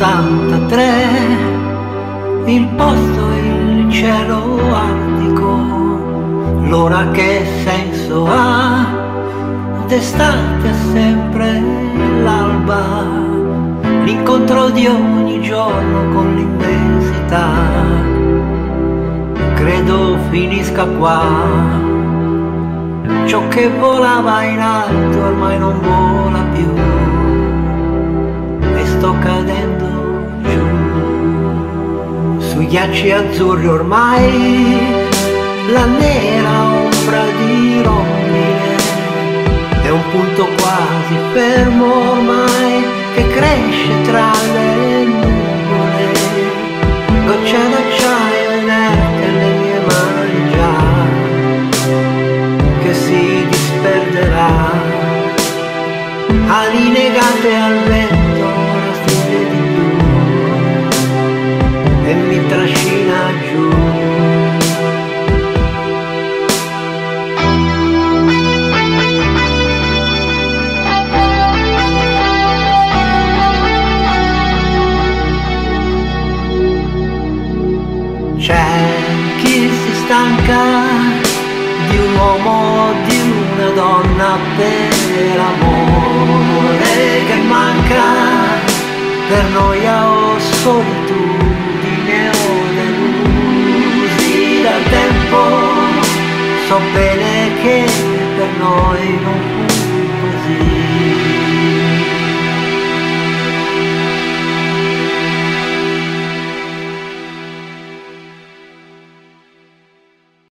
83 il posto il cielo artico l'ora che senso ha d'estate è sempre l'alba l'incontro di ogni giorno con l'immensità. Credo finisca qua. Ciò che volava in alto ormai non vola più sui ghiacci azzurri ormai la nera ombra di rondine è un punto quasi fermo ormai che cresce tra le nuvole. Goccia d'acciaio inerte le mie mani già che si disperderà stanca di un uomo di una donna per amore che manca. Per noia o solitudine o delusi dal tempo so bene che per noi non